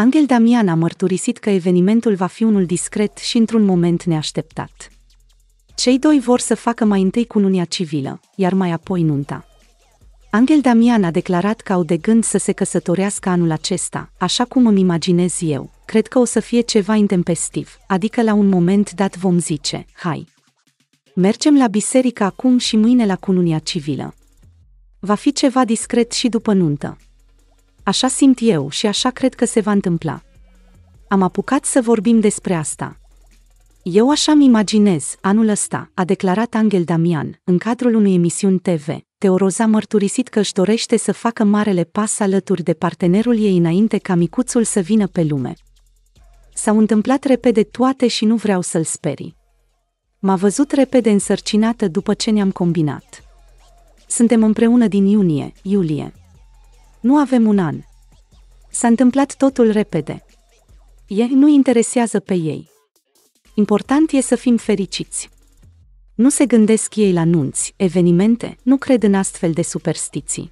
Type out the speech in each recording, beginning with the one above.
Angel Damian a mărturisit că evenimentul va fi unul discret și într-un moment neașteptat. Cei doi vor să facă mai întâi cununia civilă, iar mai apoi nunta. Angel Damian a declarat că au de gând să se căsătorească anul acesta, așa cum îmi imaginez eu. Cred că o să fie ceva intempestiv, adică la un moment dat vom zice, hai. Mergem la biserică acum și mâine la cununia civilă. Va fi ceva discret și după nuntă. Așa simt eu și așa cred că se va întâmpla. Am apucat să vorbim despre asta. Eu așa-mi imaginez, anul ăsta, a declarat Angel Damian, în cadrul unei emisiuni TV. Teoroza mărturisit că își dorește să facă marele pas alături de partenerul ei înainte ca micuțul să vină pe lume. S-au întâmplat repede toate și nu vreau să-l sperii. M-a văzut repede însărcinată după ce ne-am combinat. Suntem împreună din iunie, iulie. Nu avem un an. S-a întâmplat totul repede. Ei nu interesează pe ei. Important e să fim fericiți. Nu se gândesc ei la nunți, evenimente, nu cred în astfel de superstiții.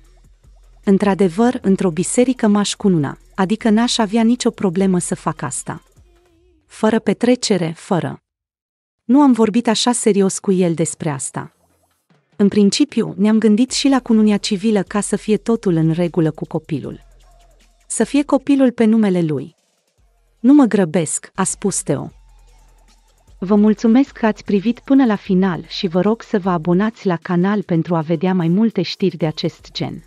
Într-adevăr, într-o biserică m-aș cununa, adică n-aș avea nicio problemă să fac asta. Fără petrecere, fără. Nu am vorbit așa serios cu el despre asta. În principiu, ne-am gândit și la cununia civilă ca să fie totul în regulă cu copilul. Să fie copilul pe numele lui. Nu mă grăbesc, a spus Teo. Vă mulțumesc că ați privit până la final și vă rog să vă abonați la canal pentru a vedea mai multe știri de acest gen.